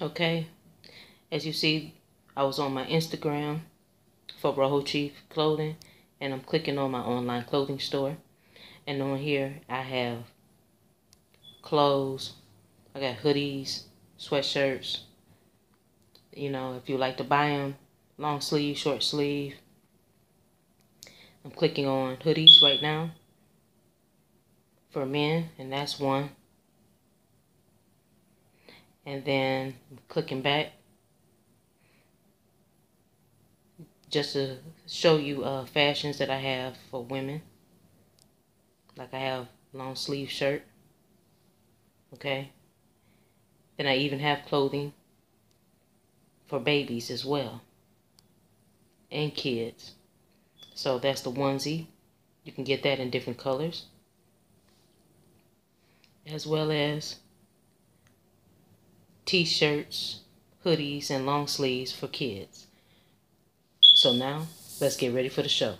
Okay, as you see, I was on my Instagram for Rojo Chief Clothing, and I'm clicking on my online clothing store. And on here, I have clothes, I got hoodies, sweatshirts. You know, if you like to buy them, long sleeve, short sleeve. I'm clicking on hoodies right now for men, and that's one and then clicking back just to show you uh, fashions that I have for women. Like I have long sleeve shirt. Okay. Then I even have clothing for babies as well. And kids. So that's the onesie. You can get that in different colors. As well as t-shirts, hoodies, and long sleeves for kids. So now, let's get ready for the show.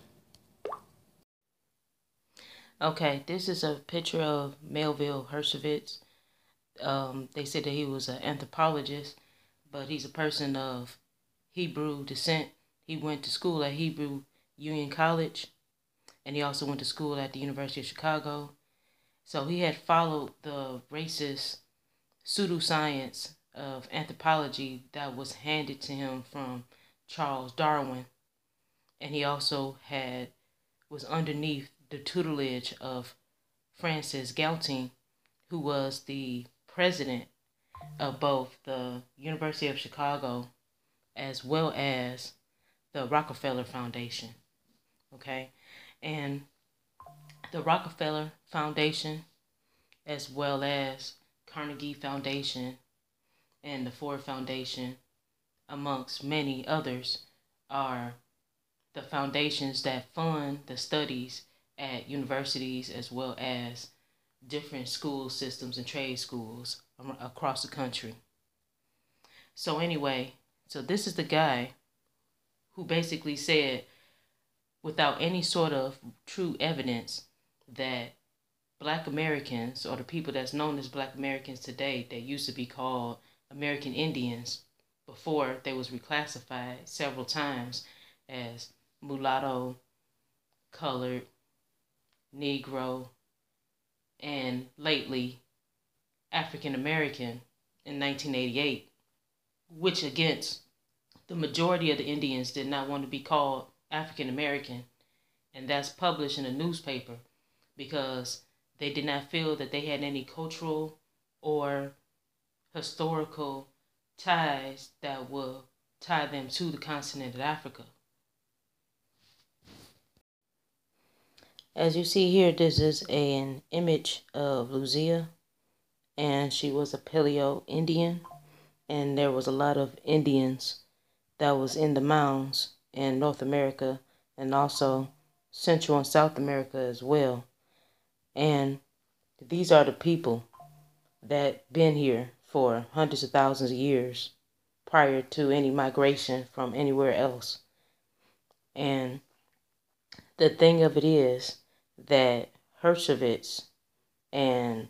Okay, this is a picture of Melville Herskovits. Um, they said that he was an anthropologist, but he's a person of Hebrew descent. He went to school at Hebrew Union College, and he also went to school at the University of Chicago. So he had followed the racist pseudoscience of anthropology that was handed to him from Charles Darwin. And he also had was underneath the tutelage of Francis Galton, who was the president of both the University of Chicago as well as the Rockefeller Foundation. Okay? And the Rockefeller Foundation as well as Carnegie Foundation and the Ford Foundation, amongst many others, are the foundations that fund the studies at universities as well as different school systems and trade schools across the country. So, anyway, so this is the guy who basically said, without any sort of true evidence, that black Americans or the people that's known as black Americans today that used to be called American Indians before they was reclassified several times as mulatto, colored, Negro, and lately African American in 1988, which against the majority of the Indians did not want to be called African American, and that's published in a newspaper because they did not feel that they had any cultural or historical ties that will tie them to the continent of Africa. As you see here, this is an image of Luzia, and she was a Paleo Indian, and there was a lot of Indians that was in the mounds in North America and also Central and South America as well. And these are the people that been here for hundreds of thousands of years prior to any migration from anywhere else. And the thing of it is that Herskovits and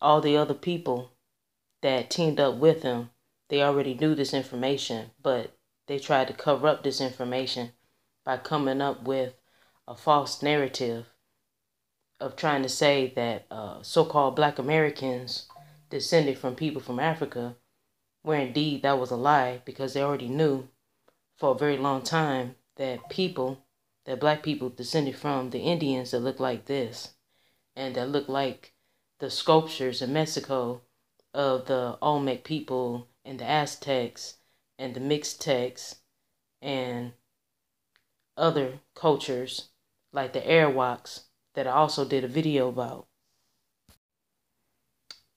all the other people that teamed up with him, they already knew this information, but they tried to cover up this information by coming up with a false narrative of trying to say that uh, so called black Americans descended from people from Africa, where indeed that was a lie because they already knew for a very long time that people, that black people descended from the Indians that look like this and that look like the sculptures in Mexico of the Olmec people and the Aztecs and the Mixtecs and other cultures like the Arawaks that I also did a video about.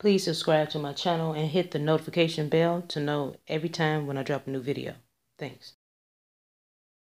Please subscribe to my channel and hit the notification bell to know every time when I drop a new video. Thanks.